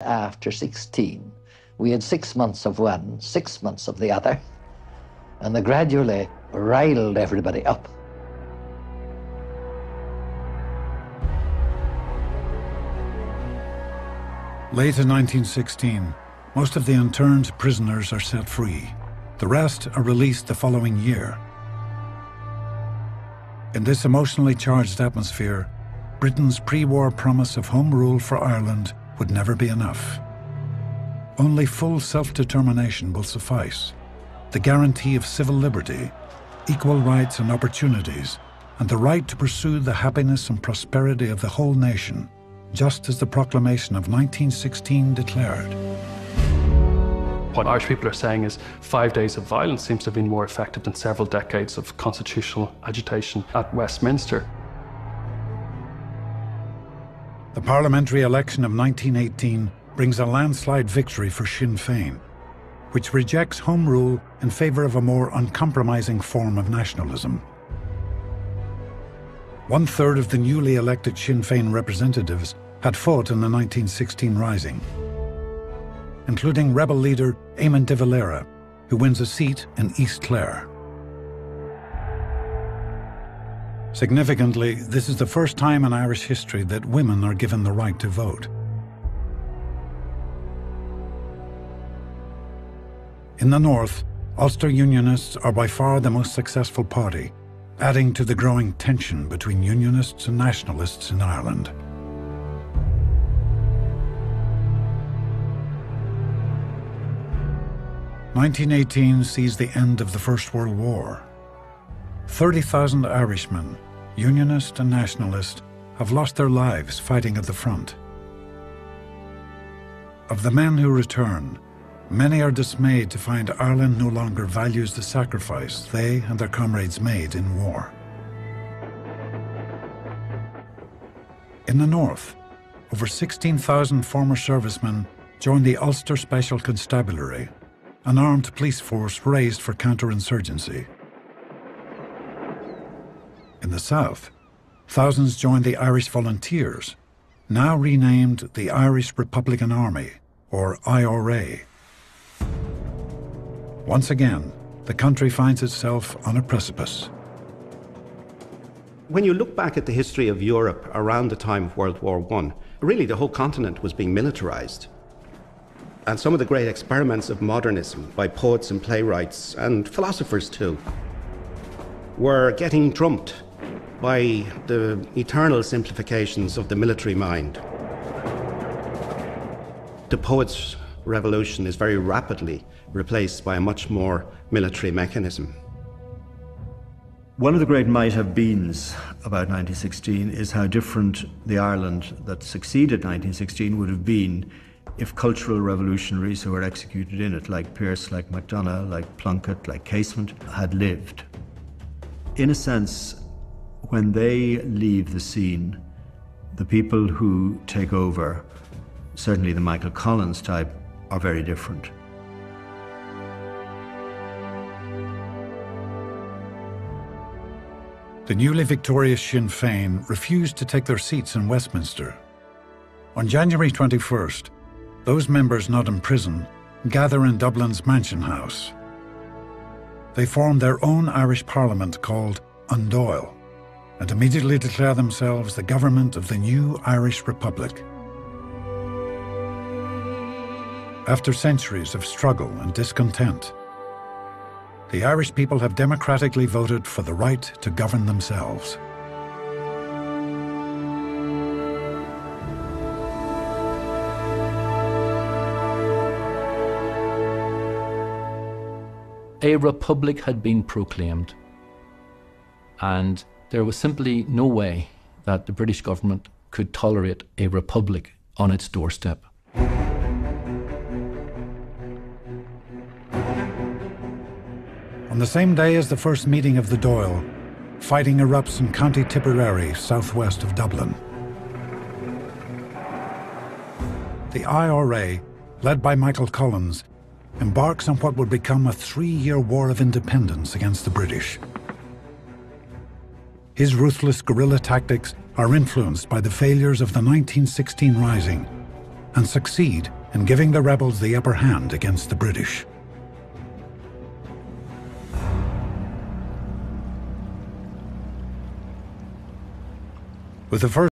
After 16, we had six months of one, six months of the other, and they gradually riled everybody up. Late in 1916, most of the interned prisoners are set free. The rest are released the following year. In this emotionally charged atmosphere, Britain's pre-war promise of home rule for Ireland would never be enough. Only full self-determination will suffice. The guarantee of civil liberty, equal rights and opportunities, and the right to pursue the happiness and prosperity of the whole nation, just as the proclamation of 1916 declared. What Irish people are saying is five days of violence seems to have been more effective than several decades of constitutional agitation at Westminster. The parliamentary election of 1918 brings a landslide victory for Sinn Féin, which rejects Home Rule in favour of a more uncompromising form of nationalism. One third of the newly elected Sinn Féin representatives had fought in the 1916 Rising including rebel leader Eamon de Valera, who wins a seat in East Clare. Significantly, this is the first time in Irish history that women are given the right to vote. In the north, Ulster Unionists are by far the most successful party, adding to the growing tension between Unionists and Nationalists in Ireland. 1918 sees the end of the First World War. 30,000 Irishmen, Unionist and Nationalist, have lost their lives fighting at the front. Of the men who return, many are dismayed to find Ireland no longer values the sacrifice they and their comrades made in war. In the north, over 16,000 former servicemen joined the Ulster Special Constabulary an armed police force raised for counterinsurgency. In the south, thousands joined the Irish Volunteers, now renamed the Irish Republican Army, or IRA. Once again, the country finds itself on a precipice. When you look back at the history of Europe around the time of World War I, really the whole continent was being militarized. And some of the great experiments of modernism by poets and playwrights and philosophers too were getting trumped by the eternal simplifications of the military mind. The poet's revolution is very rapidly replaced by a much more military mechanism. One of the great might have beens about 1916 is how different the Ireland that succeeded 1916 would have been if cultural revolutionaries who were executed in it, like Pearse, like MacDonagh, like Plunkett, like Casement, had lived. In a sense, when they leave the scene, the people who take over, certainly the Michael Collins type, are very different. The newly victorious Sinn Féin refused to take their seats in Westminster. On January 21st, those members not in prison gather in Dublin's Mansion House. They form their own Irish Parliament called Dáil and immediately declare themselves the government of the new Irish Republic. After centuries of struggle and discontent, the Irish people have democratically voted for the right to govern themselves. a republic had been proclaimed, and there was simply no way that the British government could tolerate a republic on its doorstep. On the same day as the first meeting of the Dáil, fighting erupts in County Tipperary, southwest of Dublin. The IRA, led by Michael Collins, embarks on what would become a three-year war of independence against the British. His ruthless guerrilla tactics are influenced by the failures of the 1916 Rising and succeed in giving the rebels the upper hand against the British. With the first